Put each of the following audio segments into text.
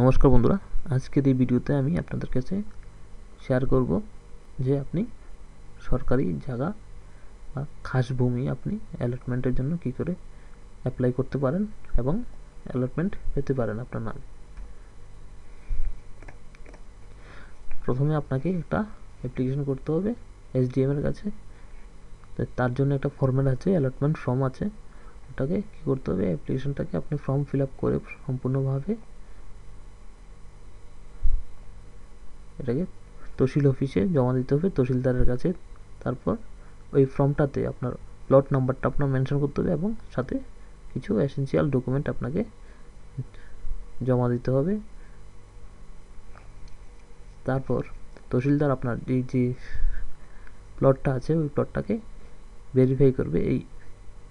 নমস্কার বন্ধুরা, আজকের এই ভিডিওতে আমি আপনাদের কাছে শেয়ার করব যে আপনি সরকারি জায়গা বা খাস ভূমি আপনি অ্যালটমেন্টের জন্য কি করে অ্যাপ্লাই করতে পারেন এবং অ্যালটমেন্ট পেতে পারেন আপনার নামে। প্রথমে আপনাকে একটা অ্যাপ্লিকেশন করতে হবে এসডিএম এর কাছে। তার জন্য একটা ফর্ম্যাট আছে অ্যালটমেন্ট ফর্ম আছে। ওটাকে কী করতে হবে অ্যাপ্লিকেশনটাকে আপনি ফর্ম ফিল আপ করে সম্পূর্ণভাবে এটাকে তহসিল অফিসে জমা দিতে হবে, তহসিলদারের কাছে। তারপর ওই ফর্মটাতে আপনার প্লট নাম্বারটা আপনার মেনশন করতে হবে এবং সাথে কিছু এসেন্সিয়াল ডকুমেন্ট আপনাকে জমা দিতে হবে। তারপর তহসিলদার আপনার এই যে প্লটটা আছে, ওই প্লটটাকে ভেরিফাই করবে, এই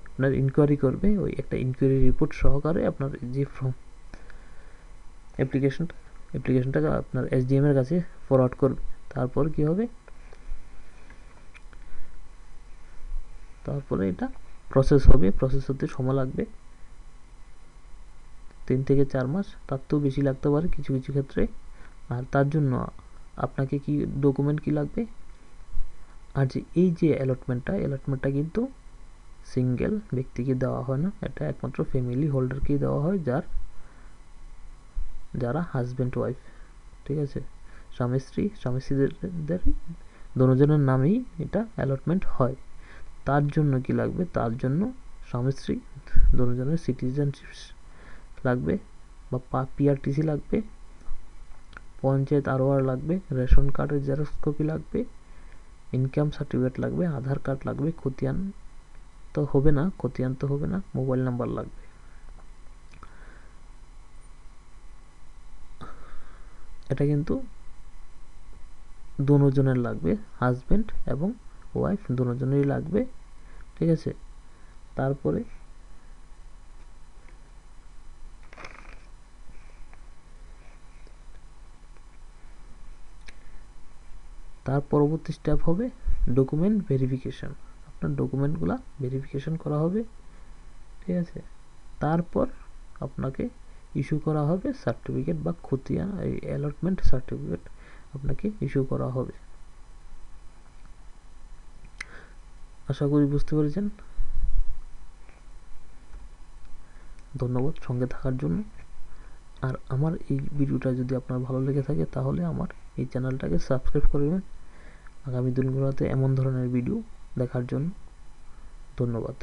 আপনার ইনকোয়ারি করবে, ওই একটা ইনকোয়ারি রিপোর্ট সহকারে আপনার যে ফর্ম অ্যাপ্লিকেশনটা অ্যাপ্লিকেশনটাকে আপনার এসডিএম এর কাছে ফরওয়ার্ড করবে। তারপর কি হবে? তারপরে এটা প্রসেস হবে। প্রসেস হতে সময় লাগবে। তিন থেকে চার মাস। তার তো বেশি লাগতে পারে কিছু কিছু ক্ষেত্রে। আর তার জন্য আপনাকে কি ডকুমেন্ট কি লাগবে? আর যে এই যে অ্যালটমেন্টটা অ্যালটমেন্টটা কিন্তু সিঙ্গেল ব্যক্তিকে দেওয়া হয় না। এটা একমাত্র ফ্যামিলি হোল্ডারকেই দেওয়া হয়, যার যারা হাজব্যান্ড ওয়াইফ ঠিক আছে? স্বামী, স্ত্রী, স্বামী, স্ত্রীদের দুজনের নামেই এটা অ্যালটমেন্ট হয়। তার জন্য কি লাগবে? তার জন্য স্বামী, স্ত্রী দুজনের সিটিজেনশিপ লাগবে বা পিআরটিসি লাগবে, পঞ্চায়েত আরওয়ার লাগবে, রেশন কার্ডের জেরক্স কপি লাগবে ইনকাম সার্টিফিকেট লাগবে, আধার কার্ড লাগবে, খতিয়ান তো হবে না, খতিয়ান তো হবে না মোবাইল নাম্বার লাগবে। এটা কিন্তু দুজনের লাগবে হাজব্যান্ড এবং ওয়াইফ দুজনেরই লাগবে, ঠিক আছে? তারপরে তার পরবর্তী স্টেপ হবে ডকুমেন্ট ভেরিফিকেশন আপনার ডকুমেন্টগুলো ভেরিফিকেশন করা হবে, ঠিক আছে? তারপর আপনাকে ইস্যু করা হবে সার্টিফিকেট বা খতিয়ান এই অ্যালটমেন্ট সার্টিফিকেট আপনাকে ইস্যু করা হবে। আশা করি বুঝতে পেরেছেন। ধন্যবাদ সঙ্গে থাকার জন্য। আর আমার এই ভিডিওটা যদি আপনার ভালো লেগে থাকে, তাহলে আমার এই চ্যানেলটাকে সাবস্ক্রাইব করবেন আগামী দিনগুলোতে এমন ধরনের ভিডিও দেখার জন্য ধন্যবাদ।